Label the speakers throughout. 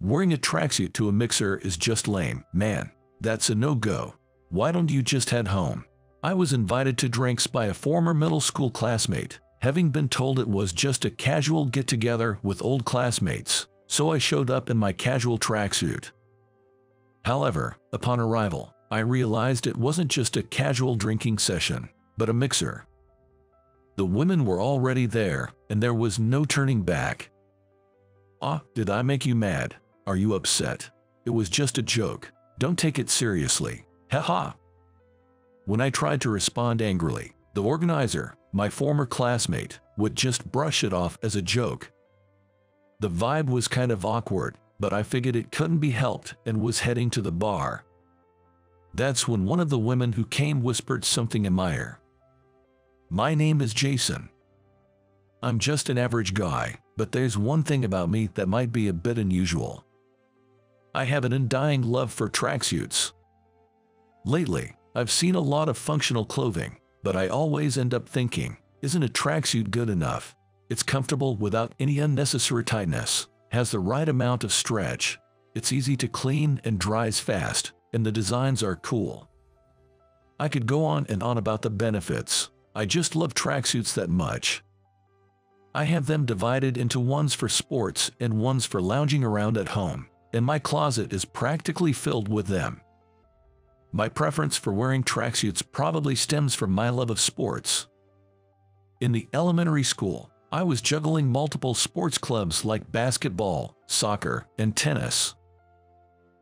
Speaker 1: Wearing a tracksuit to a mixer is just lame, man. That's a no-go. Why don't you just head home? I was invited to drinks by a former middle school classmate, having been told it was just a casual get-together with old classmates, so I showed up in my casual tracksuit. However, upon arrival, I realized it wasn't just a casual drinking session, but a mixer. The women were already there, and there was no turning back. Ah, did I make you mad? Are you upset? It was just a joke. Don't take it seriously. Ha ha. When I tried to respond angrily, the organizer, my former classmate, would just brush it off as a joke. The vibe was kind of awkward, but I figured it couldn't be helped and was heading to the bar. That's when one of the women who came whispered something in my ear. My name is Jason. I'm just an average guy, but there's one thing about me that might be a bit unusual. I have an undying love for tracksuits. Lately, I've seen a lot of functional clothing, but I always end up thinking, isn't a tracksuit good enough? It's comfortable without any unnecessary tightness, has the right amount of stretch, it's easy to clean and dries fast, and the designs are cool. I could go on and on about the benefits. I just love tracksuits that much. I have them divided into ones for sports and ones for lounging around at home, and my closet is practically filled with them. My preference for wearing tracksuits probably stems from my love of sports. In the elementary school, I was juggling multiple sports clubs like basketball, soccer, and tennis.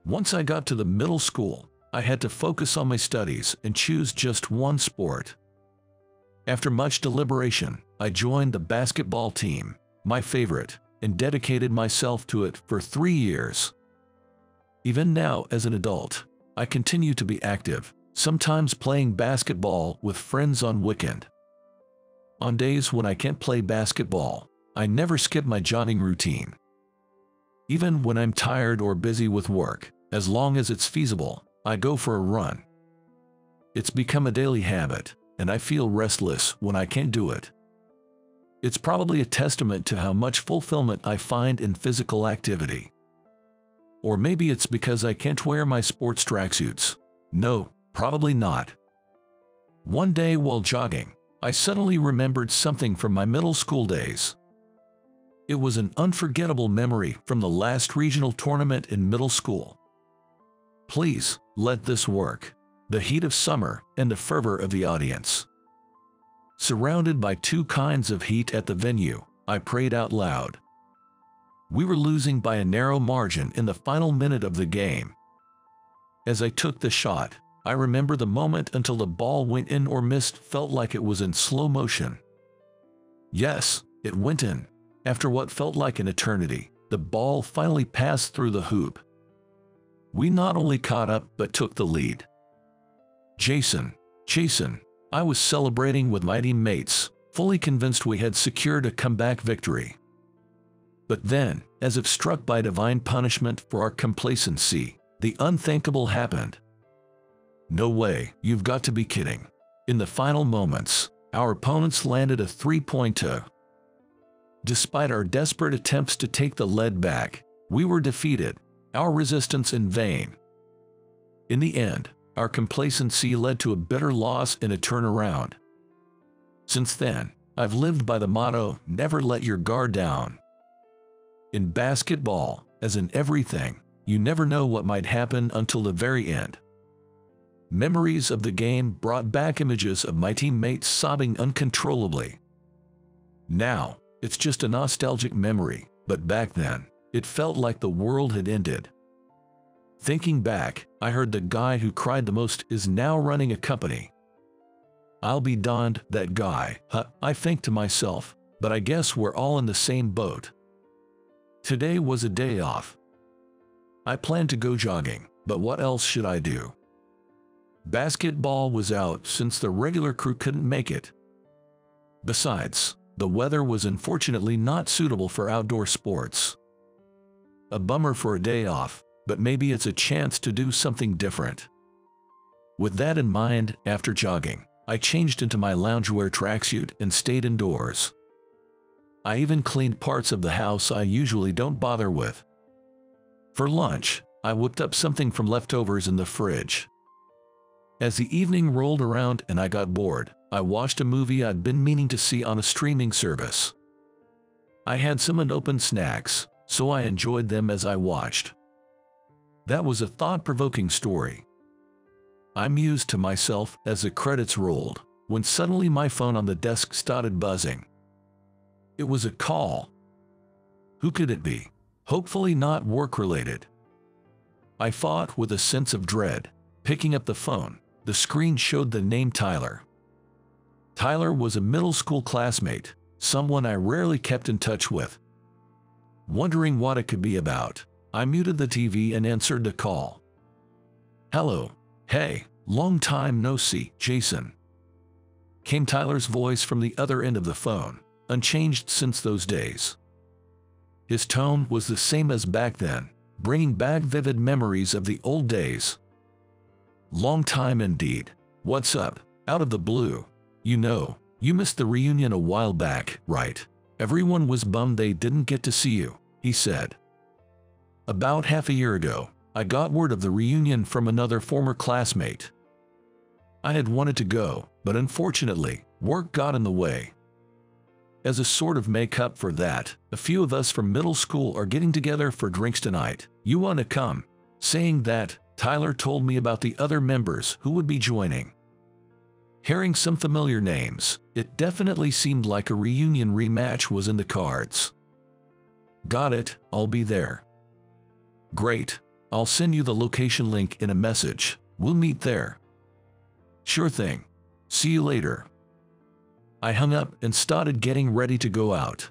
Speaker 1: Once I got to the middle school, I had to focus on my studies and choose just one sport. After much deliberation, I joined the basketball team, my favorite, and dedicated myself to it for three years. Even now, as an adult, I continue to be active, sometimes playing basketball with friends on weekend. On days when I can't play basketball, I never skip my jogging routine. Even when I'm tired or busy with work, as long as it's feasible, I go for a run. It's become a daily habit, and I feel restless when I can't do it. It's probably a testament to how much fulfillment I find in physical activity. Or maybe it's because I can't wear my sports tracksuits. No, probably not. One day while jogging, I suddenly remembered something from my middle school days. It was an unforgettable memory from the last regional tournament in middle school. Please, let this work. The heat of summer and the fervor of the audience. Surrounded by two kinds of heat at the venue, I prayed out loud. We were losing by a narrow margin in the final minute of the game. As I took the shot, I remember the moment until the ball went in or missed felt like it was in slow motion. Yes, it went in. After what felt like an eternity, the ball finally passed through the hoop. We not only caught up but took the lead. Jason, Jason, I was celebrating with my teammates, fully convinced we had secured a comeback victory. But then, as if struck by divine punishment for our complacency, the unthinkable happened. No way, you've got to be kidding. In the final moments, our opponents landed a three-pointer. Despite our desperate attempts to take the lead back, we were defeated, our resistance in vain. In the end, our complacency led to a bitter loss and a turnaround. Since then, I've lived by the motto, never let your guard down. In basketball, as in everything, you never know what might happen until the very end. Memories of the game brought back images of my teammates sobbing uncontrollably. Now, it's just a nostalgic memory, but back then, it felt like the world had ended. Thinking back, I heard the guy who cried the most is now running a company. I'll be darned, that guy, huh, I think to myself, but I guess we're all in the same boat. Today was a day off. I planned to go jogging, but what else should I do? Basketball was out since the regular crew couldn't make it. Besides, the weather was unfortunately not suitable for outdoor sports. A bummer for a day off, but maybe it's a chance to do something different. With that in mind, after jogging, I changed into my loungewear tracksuit and stayed indoors. I even cleaned parts of the house I usually don't bother with. For lunch, I whipped up something from leftovers in the fridge. As the evening rolled around and I got bored, I watched a movie I'd been meaning to see on a streaming service. I had some unopened snacks, so I enjoyed them as I watched. That was a thought-provoking story. I mused to myself as the credits rolled, when suddenly my phone on the desk started buzzing. It was a call. Who could it be? Hopefully not work-related. I fought with a sense of dread. Picking up the phone, the screen showed the name Tyler. Tyler was a middle school classmate, someone I rarely kept in touch with. Wondering what it could be about, I muted the TV and answered the call. Hello. Hey, long time no see, Jason. Came Tyler's voice from the other end of the phone, unchanged since those days. His tone was the same as back then, bringing back vivid memories of the old days. Long time indeed. What's up? Out of the blue. You know, you missed the reunion a while back, right? Everyone was bummed they didn't get to see you, he said. About half a year ago, I got word of the reunion from another former classmate. I had wanted to go, but unfortunately, work got in the way. As a sort of make up for that, a few of us from middle school are getting together for drinks tonight. You want to come? Saying that, Tyler told me about the other members who would be joining. Hearing some familiar names, it definitely seemed like a reunion rematch was in the cards. Got it, I'll be there. Great, I'll send you the location link in a message. We'll meet there. Sure thing. See you later. I hung up and started getting ready to go out.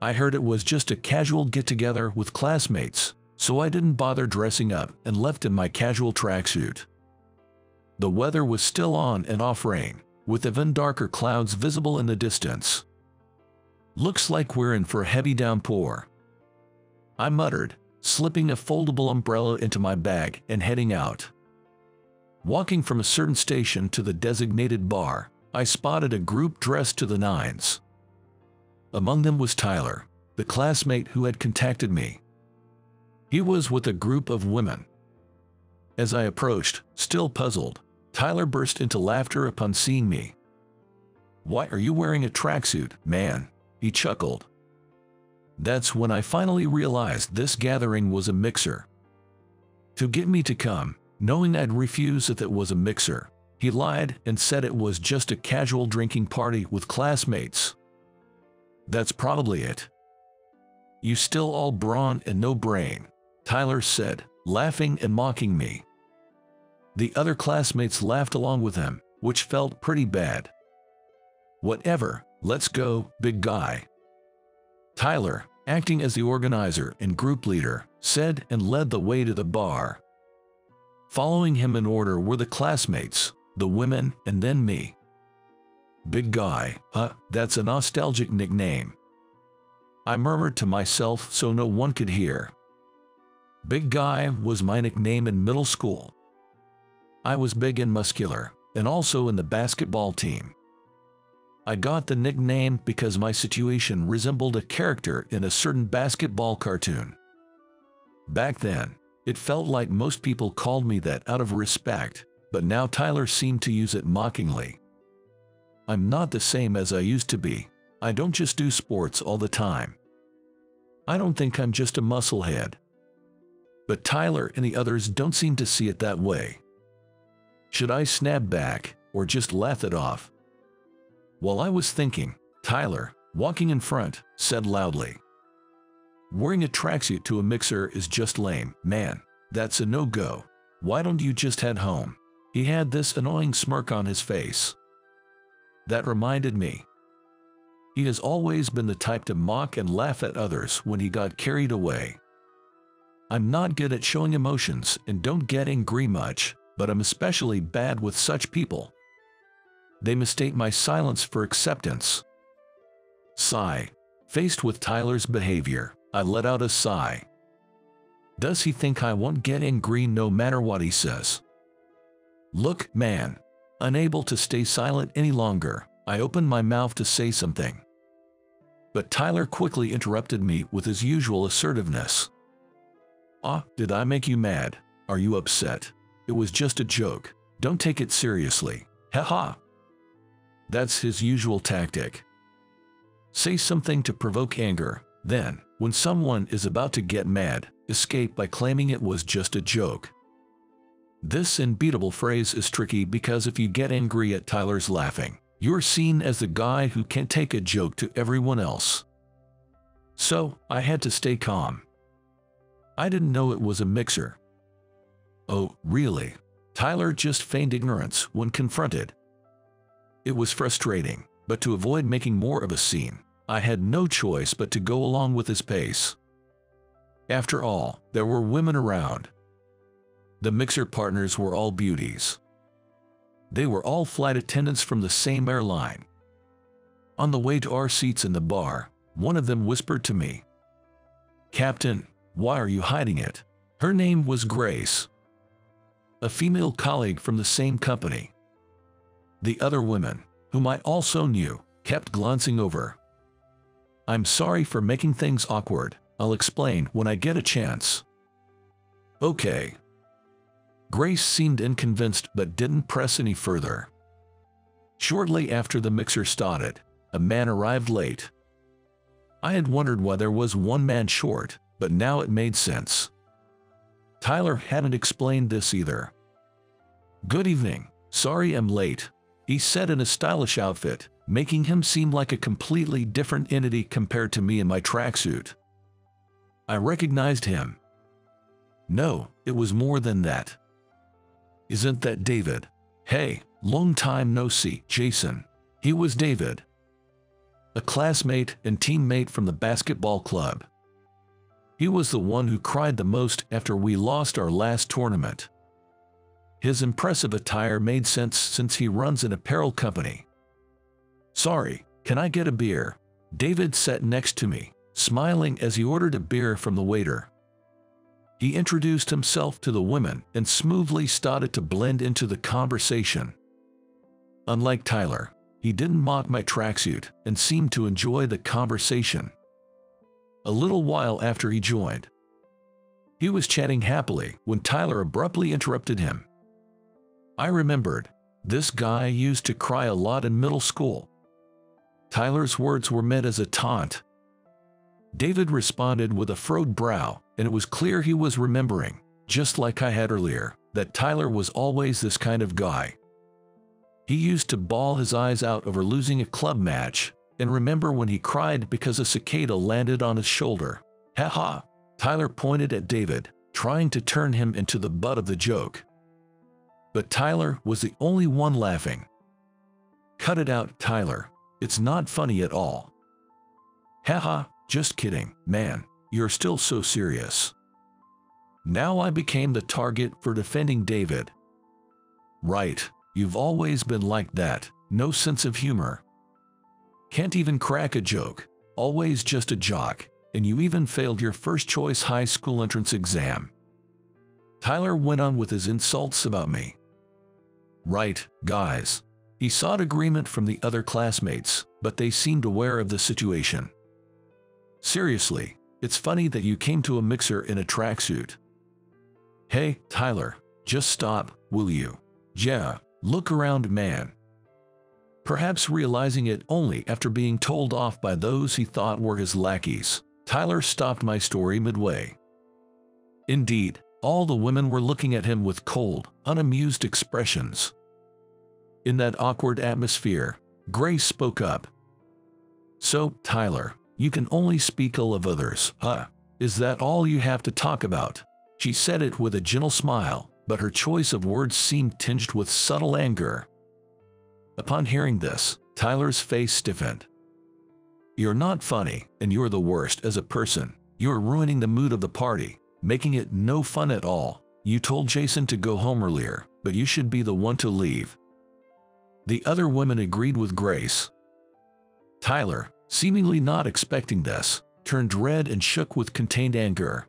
Speaker 1: I heard it was just a casual get-together with classmates, so I didn't bother dressing up and left in my casual tracksuit. The weather was still on and off rain, with even darker clouds visible in the distance. Looks like we're in for a heavy downpour. I muttered, slipping a foldable umbrella into my bag and heading out. Walking from a certain station to the designated bar, I spotted a group dressed to the nines. Among them was Tyler, the classmate who had contacted me. He was with a group of women. As I approached, still puzzled, Tyler burst into laughter upon seeing me. Why are you wearing a tracksuit, man? He chuckled. That's when I finally realized this gathering was a mixer. To get me to come, knowing I'd refuse if it was a mixer, he lied and said it was just a casual drinking party with classmates. That's probably it. You still all brawn and no brain, Tyler said, laughing and mocking me. The other classmates laughed along with him, which felt pretty bad. Whatever, let's go, big guy. Tyler, acting as the organizer and group leader, said and led the way to the bar. Following him in order were the classmates, the women, and then me. Big guy, huh, that's a nostalgic nickname. I murmured to myself so no one could hear. Big Guy was my nickname in middle school. I was big and muscular, and also in the basketball team. I got the nickname because my situation resembled a character in a certain basketball cartoon. Back then, it felt like most people called me that out of respect, but now Tyler seemed to use it mockingly. I'm not the same as I used to be. I don't just do sports all the time. I don't think I'm just a musclehead. But Tyler and the others don't seem to see it that way. Should I snap back or just laugh it off? While I was thinking, Tyler, walking in front, said loudly, Wearing a tracksuit to a mixer is just lame, man. That's a no-go. Why don't you just head home? He had this annoying smirk on his face. That reminded me. He has always been the type to mock and laugh at others when he got carried away. I'm not good at showing emotions and don't get angry much, but I'm especially bad with such people. They mistake my silence for acceptance. Sigh. Faced with Tyler's behavior, I let out a sigh. Does he think I won't get angry no matter what he says? Look, man. Unable to stay silent any longer, I opened my mouth to say something. But Tyler quickly interrupted me with his usual assertiveness. Ah, did I make you mad? Are you upset? It was just a joke. Don't take it seriously. Ha ha. That's his usual tactic. Say something to provoke anger, then, when someone is about to get mad, escape by claiming it was just a joke. This unbeatable phrase is tricky because if you get angry at Tyler's laughing, you're seen as the guy who can't take a joke to everyone else. So, I had to stay calm. I didn't know it was a mixer. Oh, really? Tyler just feigned ignorance when confronted. It was frustrating, but to avoid making more of a scene, I had no choice but to go along with his pace. After all, there were women around, the mixer partners were all beauties. They were all flight attendants from the same airline. On the way to our seats in the bar, one of them whispered to me, Captain, why are you hiding it? Her name was Grace, a female colleague from the same company. The other women, whom I also knew, kept glancing over. I'm sorry for making things awkward. I'll explain when I get a chance. Okay, Grace seemed unconvinced but didn't press any further. Shortly after the mixer started, a man arrived late. I had wondered why there was one man short, but now it made sense. Tyler hadn't explained this either. Good evening, sorry I'm late, he said in a stylish outfit, making him seem like a completely different entity compared to me in my tracksuit. I recognized him. No, it was more than that. Isn't that David? Hey, long time no see, Jason. He was David. A classmate and teammate from the basketball club. He was the one who cried the most after we lost our last tournament. His impressive attire made sense since he runs an apparel company. Sorry, can I get a beer? David sat next to me, smiling as he ordered a beer from the waiter. He introduced himself to the women and smoothly started to blend into the conversation. Unlike Tyler, he didn't mock my tracksuit and seemed to enjoy the conversation. A little while after he joined, he was chatting happily when Tyler abruptly interrupted him. I remembered, this guy used to cry a lot in middle school. Tyler's words were meant as a taunt. David responded with a furrowed brow and it was clear he was remembering, just like I had earlier, that Tyler was always this kind of guy. He used to bawl his eyes out over losing a club match, and remember when he cried because a cicada landed on his shoulder. Ha ha! Tyler pointed at David, trying to turn him into the butt of the joke. But Tyler was the only one laughing. Cut it out, Tyler. It's not funny at all. Haha, just kidding, man. You're still so serious. Now I became the target for defending David. Right, you've always been like that, no sense of humor. Can't even crack a joke, always just a jock, and you even failed your first choice high school entrance exam. Tyler went on with his insults about me. Right, guys. He sought agreement from the other classmates, but they seemed aware of the situation. Seriously, it's funny that you came to a mixer in a tracksuit. Hey, Tyler, just stop, will you? Yeah, look around, man. Perhaps realizing it only after being told off by those he thought were his lackeys, Tyler stopped my story midway. Indeed, all the women were looking at him with cold, unamused expressions. In that awkward atmosphere, Grace spoke up. So, Tyler, you can only speak ill of others, huh? Is that all you have to talk about? She said it with a gentle smile, but her choice of words seemed tinged with subtle anger. Upon hearing this, Tyler's face stiffened. You're not funny, and you're the worst as a person. You're ruining the mood of the party, making it no fun at all. You told Jason to go home earlier, but you should be the one to leave. The other women agreed with Grace. Tyler, seemingly not expecting this, turned red and shook with contained anger.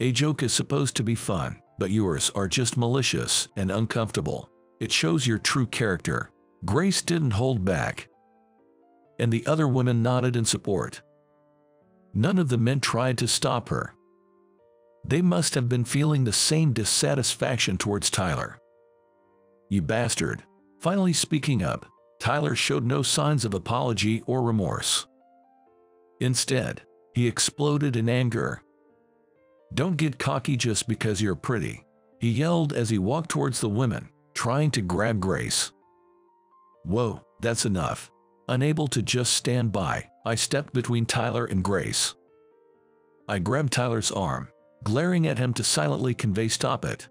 Speaker 1: A joke is supposed to be fun, but yours are just malicious and uncomfortable. It shows your true character. Grace didn't hold back. And the other women nodded in support. None of the men tried to stop her. They must have been feeling the same dissatisfaction towards Tyler. You bastard. Finally speaking up, Tyler showed no signs of apology or remorse. Instead, he exploded in anger. Don't get cocky just because you're pretty, he yelled as he walked towards the women, trying to grab Grace. Whoa, that's enough. Unable to just stand by, I stepped between Tyler and Grace. I grabbed Tyler's arm, glaring at him to silently convey stop it.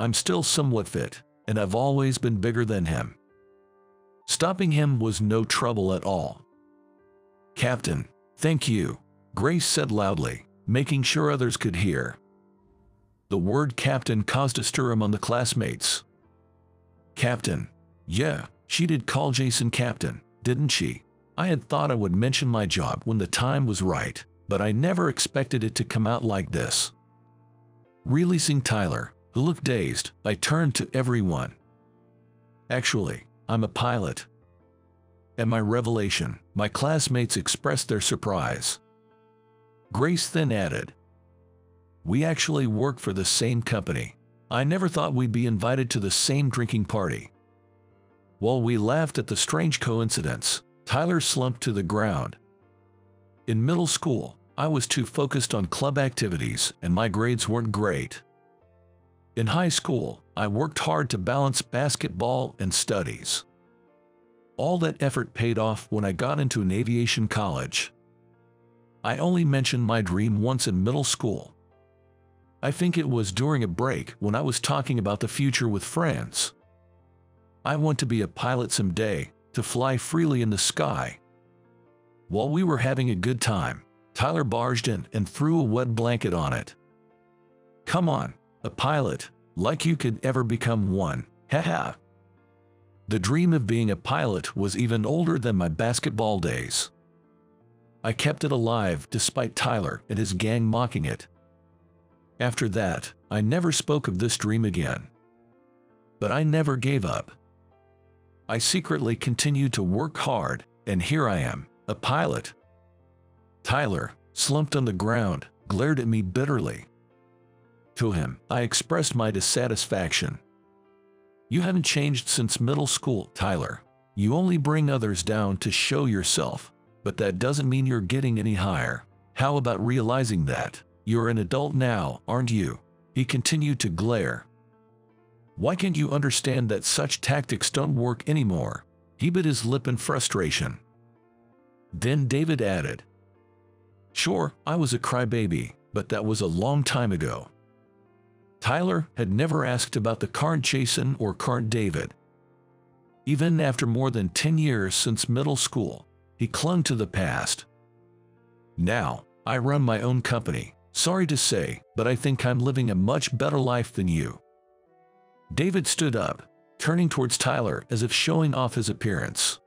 Speaker 1: I'm still somewhat fit, and I've always been bigger than him. Stopping him was no trouble at all. Captain, thank you, Grace said loudly, making sure others could hear. The word captain caused a stir among the classmates. Captain. Yeah, she did call Jason captain, didn't she? I had thought I would mention my job when the time was right, but I never expected it to come out like this. Releasing Tyler, who looked dazed, I turned to everyone. Actually, I'm a pilot. At my revelation, my classmates expressed their surprise. Grace then added, We actually work for the same company. I never thought we'd be invited to the same drinking party. While we laughed at the strange coincidence, Tyler slumped to the ground. In middle school, I was too focused on club activities and my grades weren't great. In high school, I worked hard to balance basketball and studies. All that effort paid off when I got into an aviation college. I only mentioned my dream once in middle school. I think it was during a break when I was talking about the future with friends. I want to be a pilot someday, to fly freely in the sky. While we were having a good time, Tyler barged in and threw a wet blanket on it. Come on, a pilot, like you could ever become one, haha. The dream of being a pilot was even older than my basketball days. I kept it alive despite Tyler and his gang mocking it. After that, I never spoke of this dream again. But I never gave up. I secretly continued to work hard, and here I am, a pilot, Tyler, slumped on the ground, glared at me bitterly. To him, I expressed my dissatisfaction. You haven't changed since middle school, Tyler. You only bring others down to show yourself, but that doesn't mean you're getting any higher. How about realizing that? You're an adult now, aren't you? He continued to glare. Why can't you understand that such tactics don't work anymore? He bit his lip in frustration. Then David added, Sure, I was a crybaby, but that was a long time ago. Tyler had never asked about the current Jason or current David. Even after more than 10 years since middle school, he clung to the past. Now, I run my own company. Sorry to say, but I think I'm living a much better life than you. David stood up, turning towards Tyler as if showing off his appearance.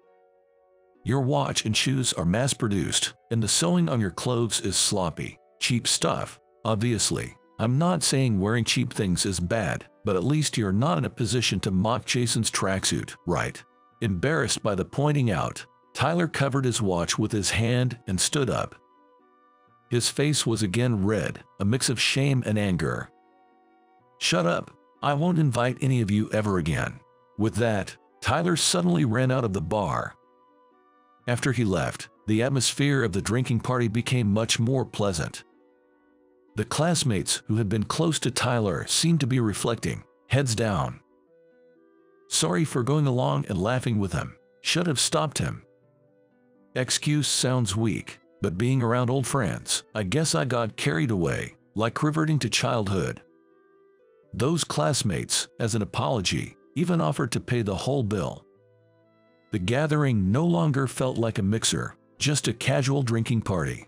Speaker 1: Your watch and shoes are mass-produced, and the sewing on your clothes is sloppy. Cheap stuff, obviously. I'm not saying wearing cheap things is bad, but at least you're not in a position to mock Jason's tracksuit, right? Embarrassed by the pointing out, Tyler covered his watch with his hand and stood up. His face was again red, a mix of shame and anger. Shut up. I won't invite any of you ever again. With that, Tyler suddenly ran out of the bar, after he left, the atmosphere of the drinking party became much more pleasant. The classmates who had been close to Tyler seemed to be reflecting, heads down. Sorry for going along and laughing with him. Should have stopped him. Excuse sounds weak, but being around old friends, I guess I got carried away, like reverting to childhood. Those classmates, as an apology, even offered to pay the whole bill. The gathering no longer felt like a mixer, just a casual drinking party.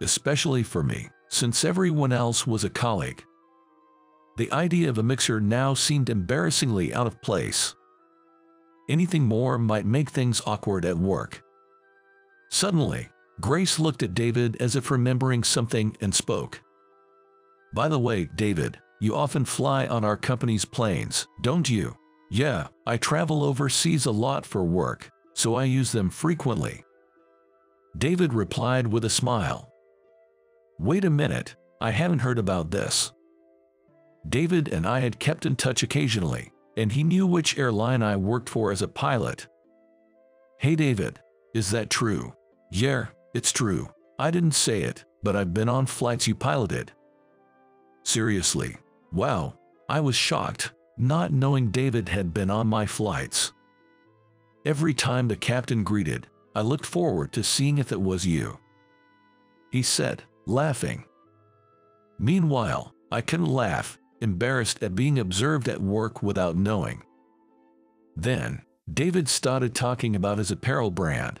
Speaker 1: Especially for me, since everyone else was a colleague. The idea of a mixer now seemed embarrassingly out of place. Anything more might make things awkward at work. Suddenly, Grace looked at David as if remembering something and spoke. By the way, David, you often fly on our company's planes, don't you? Yeah, I travel overseas a lot for work, so I use them frequently. David replied with a smile. Wait a minute, I haven't heard about this. David and I had kept in touch occasionally, and he knew which airline I worked for as a pilot. Hey David, is that true? Yeah, it's true. I didn't say it, but I've been on flights you piloted. Seriously. Wow, I was shocked, not knowing David had been on my flights. Every time the captain greeted, I looked forward to seeing if it was you. He said, laughing. Meanwhile, I couldn't laugh, embarrassed at being observed at work without knowing. Then, David started talking about his apparel brand.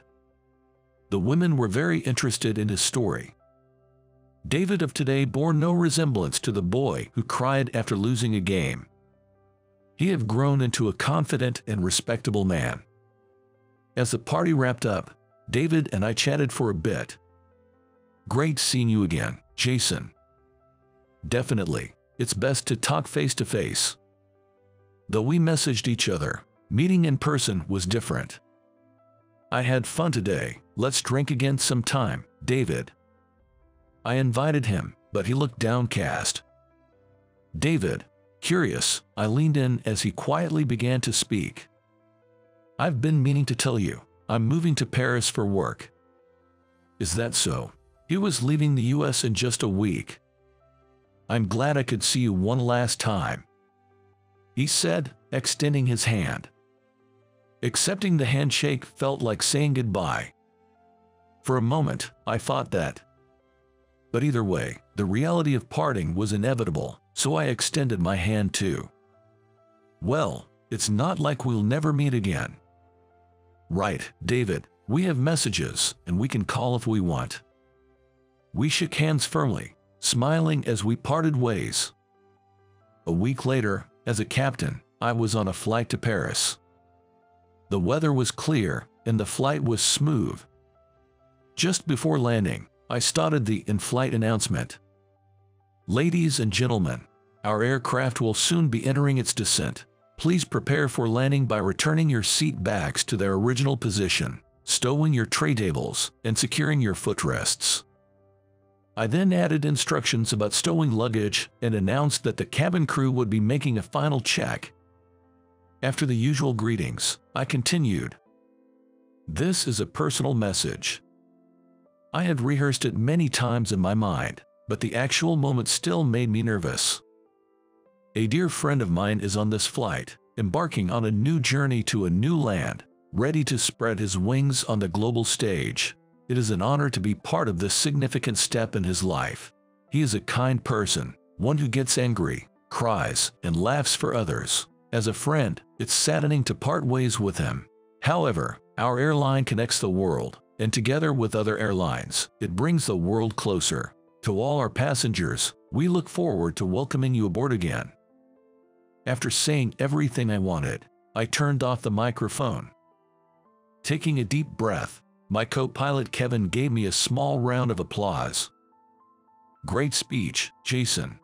Speaker 1: The women were very interested in his story. David of today bore no resemblance to the boy who cried after losing a game. He had grown into a confident and respectable man. As the party wrapped up, David and I chatted for a bit. Great seeing you again, Jason. Definitely, it's best to talk face to face. Though we messaged each other, meeting in person was different. I had fun today, let's drink again sometime, David. I invited him, but he looked downcast. David, curious, I leaned in as he quietly began to speak. I've been meaning to tell you, I'm moving to Paris for work. Is that so? He was leaving the US in just a week. I'm glad I could see you one last time. He said, extending his hand. Accepting the handshake felt like saying goodbye. For a moment, I thought that. But either way, the reality of parting was inevitable, so I extended my hand too. Well, it's not like we'll never meet again. Right, David, we have messages, and we can call if we want. We shook hands firmly, smiling as we parted ways. A week later, as a captain, I was on a flight to Paris. The weather was clear, and the flight was smooth. Just before landing, I started the in-flight announcement. Ladies and gentlemen, our aircraft will soon be entering its descent. Please prepare for landing by returning your seat backs to their original position, stowing your tray tables, and securing your footrests. I then added instructions about stowing luggage and announced that the cabin crew would be making a final check. After the usual greetings, I continued. This is a personal message. I had rehearsed it many times in my mind, but the actual moment still made me nervous. A dear friend of mine is on this flight, embarking on a new journey to a new land, ready to spread his wings on the global stage. It is an honor to be part of this significant step in his life. He is a kind person, one who gets angry, cries, and laughs for others. As a friend, it's saddening to part ways with him. However, our airline connects the world, and together with other airlines, it brings the world closer. To all our passengers, we look forward to welcoming you aboard again. After saying everything I wanted, I turned off the microphone. Taking a deep breath, my co-pilot Kevin gave me a small round of applause. Great speech, Jason.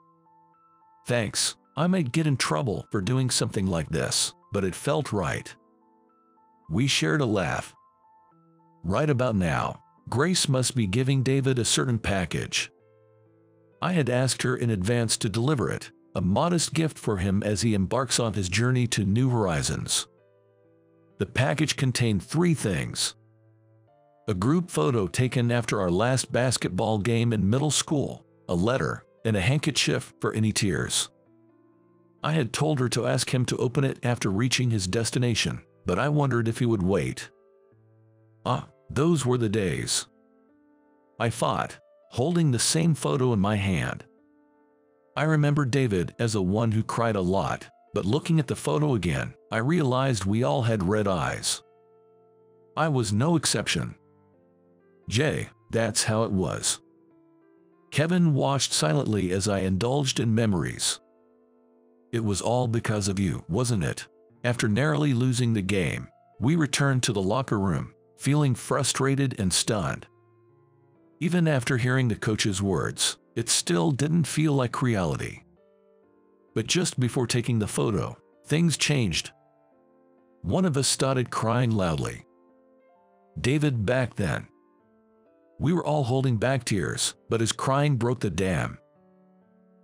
Speaker 1: Thanks. I might get in trouble for doing something like this, but it felt right. We shared a laugh. Right about now, Grace must be giving David a certain package. I had asked her in advance to deliver it, a modest gift for him as he embarks on his journey to new horizons. The package contained three things. A group photo taken after our last basketball game in middle school, a letter, and a handkerchief for any tears. I had told her to ask him to open it after reaching his destination, but I wondered if he would wait. Ah, those were the days. I thought, holding the same photo in my hand, I remember David as the one who cried a lot, but looking at the photo again, I realized we all had red eyes. I was no exception. Jay, that's how it was. Kevin watched silently as I indulged in memories. It was all because of you, wasn't it? After narrowly losing the game, we returned to the locker room, feeling frustrated and stunned. Even after hearing the coach's words, it still didn't feel like reality. But just before taking the photo, things changed. One of us started crying loudly. David back then. We were all holding back tears, but his crying broke the dam.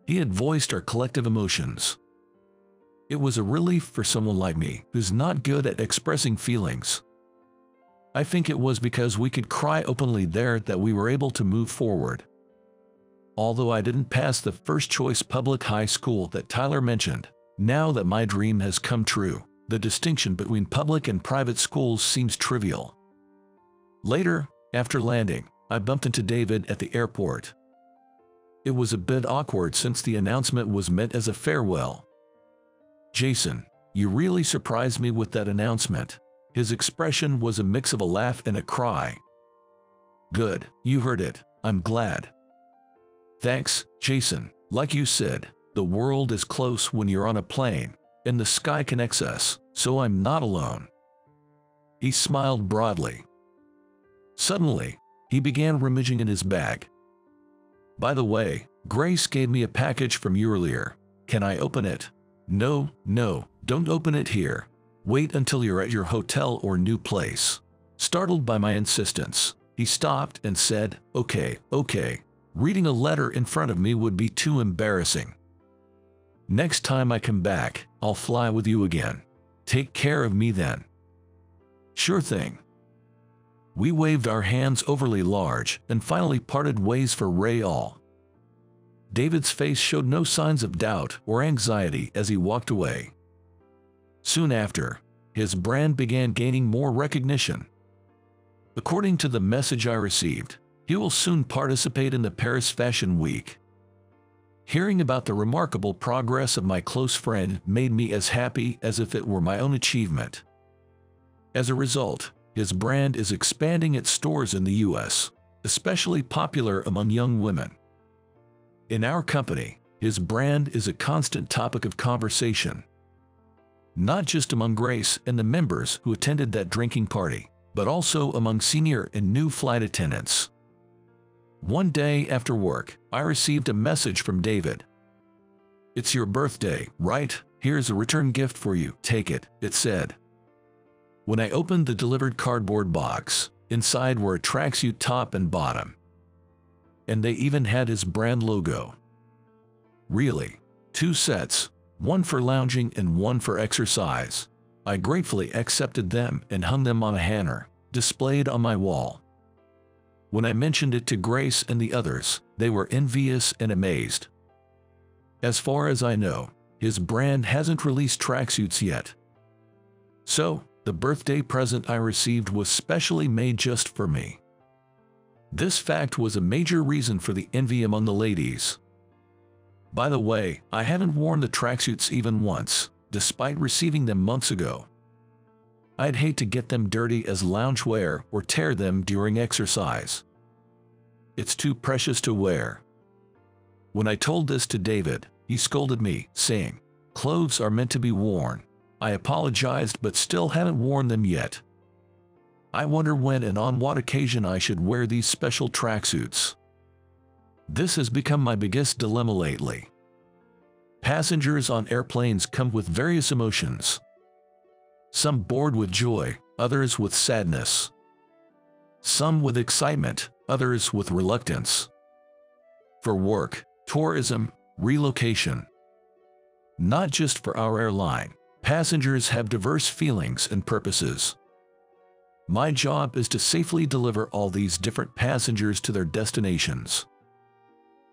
Speaker 1: He had voiced our collective emotions. It was a relief for someone like me who's not good at expressing feelings. I think it was because we could cry openly there that we were able to move forward. Although I didn't pass the first choice public high school that Tyler mentioned, now that my dream has come true, the distinction between public and private schools seems trivial. Later, after landing, I bumped into David at the airport. It was a bit awkward since the announcement was meant as a farewell. Jason, you really surprised me with that announcement. His expression was a mix of a laugh and a cry. Good, you heard it. I'm glad. Thanks, Jason. Like you said, the world is close when you're on a plane, and the sky connects us, so I'm not alone. He smiled broadly. Suddenly, he began rummaging in his bag. By the way, Grace gave me a package from you earlier. Can I open it? No, no, don't open it here. Wait until you're at your hotel or new place. Startled by my insistence, he stopped and said, Okay, okay. Reading a letter in front of me would be too embarrassing. Next time I come back, I'll fly with you again. Take care of me then. Sure thing. We waved our hands overly large and finally parted ways for Ray All. David's face showed no signs of doubt or anxiety as he walked away. Soon after, his brand began gaining more recognition. According to the message I received, he will soon participate in the Paris Fashion Week. Hearing about the remarkable progress of my close friend made me as happy as if it were my own achievement. As a result, his brand is expanding its stores in the US, especially popular among young women. In our company, his brand is a constant topic of conversation. Not just among Grace and the members who attended that drinking party, but also among senior and new flight attendants. One day after work, I received a message from David. It's your birthday, right? Here's a return gift for you. Take it, it said. When I opened the delivered cardboard box, inside were a tracksuit top and bottom. And they even had his brand logo. Really, two sets, one for lounging and one for exercise. I gratefully accepted them and hung them on a hanger, displayed on my wall. When I mentioned it to Grace and the others, they were envious and amazed. As far as I know, his brand hasn't released tracksuits yet. So, the birthday present I received was specially made just for me. This fact was a major reason for the envy among the ladies. By the way, I haven't worn the tracksuits even once, despite receiving them months ago. I'd hate to get them dirty as loungewear or tear them during exercise. It's too precious to wear. When I told this to David, he scolded me, saying, Clothes are meant to be worn, I apologized but still haven't worn them yet. I wonder when and on what occasion I should wear these special tracksuits. This has become my biggest dilemma lately. Passengers on airplanes come with various emotions. Some board with joy, others with sadness. Some with excitement, others with reluctance. For work, tourism, relocation. Not just for our airline, Passengers have diverse feelings and purposes. My job is to safely deliver all these different passengers to their destinations.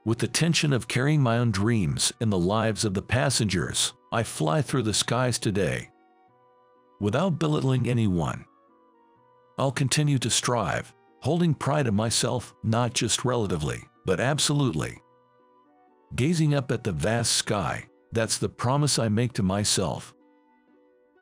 Speaker 1: With the tension of carrying my own dreams and the lives of the passengers, I fly through the skies today. Without belittling anyone, I'll continue to strive, holding pride in myself not just relatively, but absolutely. Gazing up at the vast sky, that's the promise I make to myself,